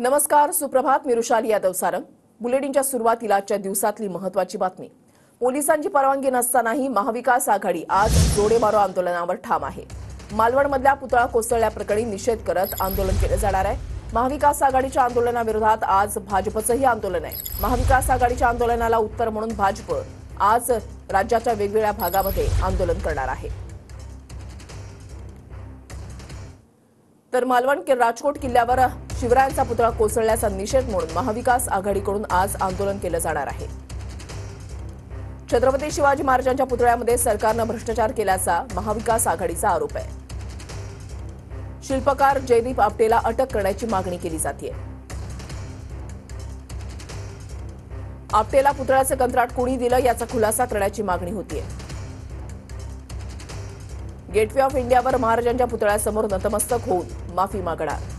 नमस्कार सुप्रभात मी रुशाली यादव सारंग. बुलेटिनच्या सुरुवातीला आजच्या दिवसातली महत्वाची बातमी. पोलिसांची परवानगी नसतानाही महाविकास आघाडी आज जोडेमारो आंदोलनावर ठाम आहे. मालवणमधल्या पुतळा कोसळल्याप्रकरणी निषेध करत आंदोलन केलं जाणार आहे. महाविकास आघाडीच्या आंदोलनाविरोधात आज भाजपचंही आंदोलन आहे. महाविकास आघाडीच्या आंदोलनाला उत्तर म्हणून भाजप आज राज्याच्या वेगवेगळ्या भागामध्ये आंदोलन करणार आहे. तर मालवण के राजकोट किल्ल्यावर शिवरायांचा पुतळा कोसळल्याचा निषेध म्हणून महाविकास आघाडीकडून आज आंदोलन केलं जाणार आहे. छत्रपती शिवाजी महाराजांच्या पुतळ्यामध्ये सरकारनं भ्रष्टाचार केल्याचा महाविकास आघाडीचा आरोप आहे. शिल्पकार जयदीप आपटेला अटक करण्याची मागणी केली जाते आपटेला पुतळ्याचं कंत्राट कुणी दिलं याचा खुलासा करण्याची मागणी होतीये. गेटवे ऑफ इंडियावर महाराजांच्या पुतळ्यासमोर नतमस्तक होऊन माफी मागणार.